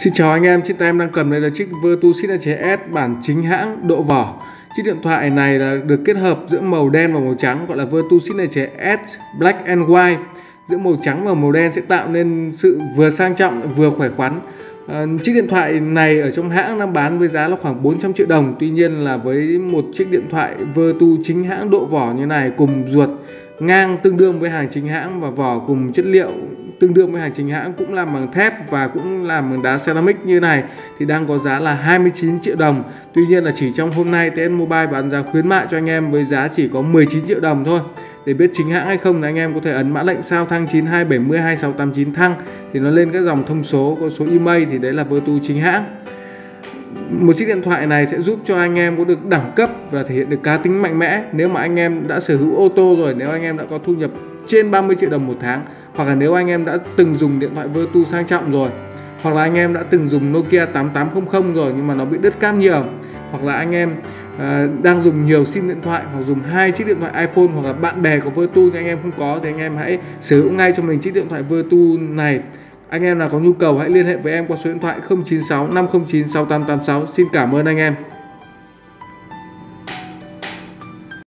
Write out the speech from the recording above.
Xin chào anh em, chiếc tay em đang cầm đây là chiếc Vertu Signature S bản chính hãng độ vỏ. Chiếc điện thoại này là được kết hợp giữa màu đen và màu trắng gọi là Vertu Signature S Black and White. Giữa màu trắng và màu đen sẽ tạo nên sự vừa sang trọng vừa khỏe khoắn. À, chiếc điện thoại này ở trong hãng đang bán với giá là khoảng 400 triệu đồng. Tuy nhiên là với một chiếc điện thoại Vertu chính hãng độ vỏ như này cùng ruột ngang tương đương với hàng chính hãng và vỏ cùng chất liệu tương đương với hàng chính hãng cũng làm bằng thép và cũng làm bằng đá ceramic như này, thì đang có giá là 29 triệu đồng. Tuy nhiên là chỉ trong hôm nay TN Mobile bán giá khuyến mại cho anh em với giá chỉ có 19 triệu đồng thôi. Để biết chính hãng hay không thì anh em có thể ấn mã lệnh sao thăng 9270 2689 thăng, thì nó lên các dòng thông số, có số email thì đấy là Vertu chính hãng. Một chiếc điện thoại này sẽ giúp cho anh em có được đẳng cấp và thể hiện được cá tính mạnh mẽ. Nếu mà anh em đã sở hữu ô tô rồi, nếu anh em đã có thu nhập trên 30 triệu đồng một tháng hoặc là nếu anh em đã từng dùng điện thoại Vertu sang trọng rồi hoặc là anh em đã từng dùng Nokia 8800 rồi nhưng mà nó bị đứt cáp nhiều hoặc là anh em uh, đang dùng nhiều sim điện thoại hoặc dùng hai chiếc điện thoại iPhone hoặc là bạn bè có Vertu nhưng anh em không có thì anh em hãy sở hữu ngay cho mình chiếc điện thoại Vertu này. Anh em nào có nhu cầu hãy liên hệ với em qua số điện thoại 096 509 6886 xin cảm ơn anh em.